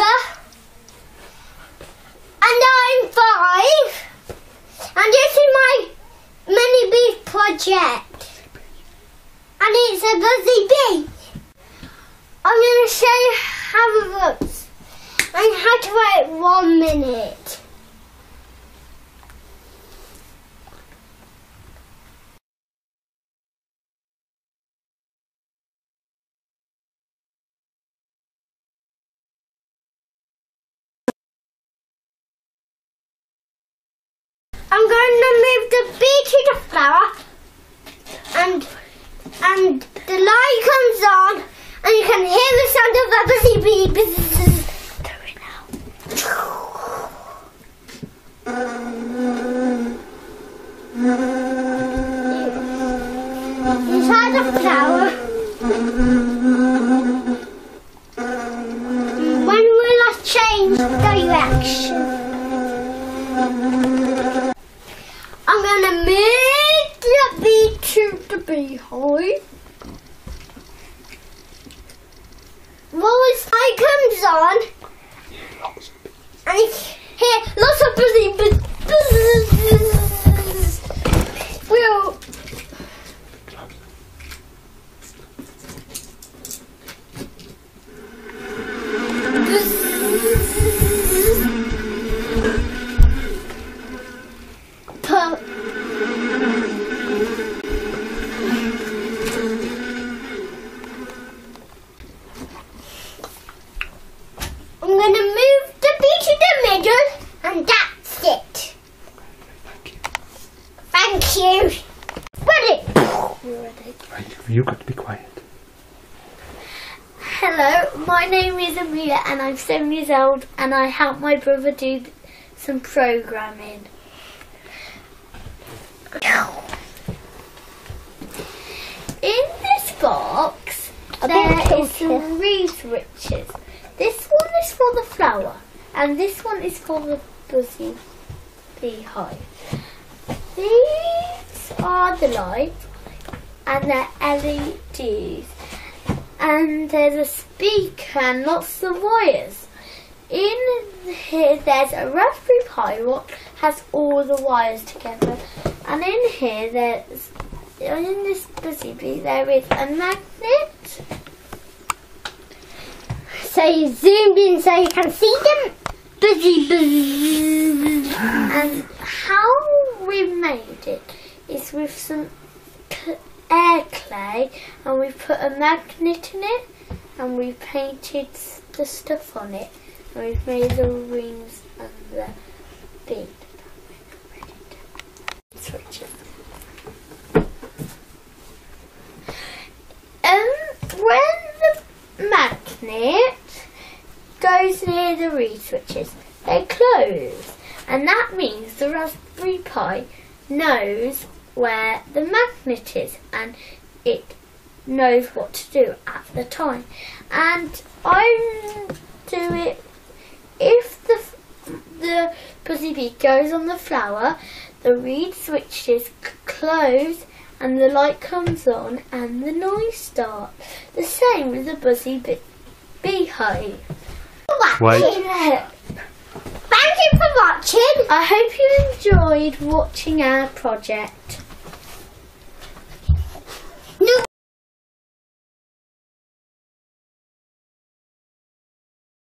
brother. And I'm five. And this is my mini bee project. And it's a buzzy bee. I'm going to show you how it works and how to wait one minute. I'm going to move the bee to the flower and and the light comes on and you can hear the sound of a buzzy bee. Do it. Inside the flower. The Thank you. Ready? You're ready. Right, you've got to be quiet. Hello, my name is Amelia, and I'm seven years old, and I help my brother do some programming. In this box, there is some reed switches. This one is for the flower, and this one is for the buzzy beehive. These are the lights, and they're LEDs. And there's a speaker and lots of wires. In here, there's a Raspberry Pi what has all the wires together. And in here, there's in this buzzy bee, there is a magnet. So you zoomed in so you can see them. Buzzy buzz. And how we made it with some air clay and we put a magnet in it and we painted the stuff on it and we've made the rings and the bead. Switches. Um, when the magnet goes near the reed switches, they close, and that means the Raspberry Pi knows where the magnet is, and it knows what to do at the time. And I do it if the the buzzy bee goes on the flower, the reed switches close and the light comes on and the noise starts. The same with the buzzy bee beehive. Wait. For watching. I hope you enjoyed watching our project.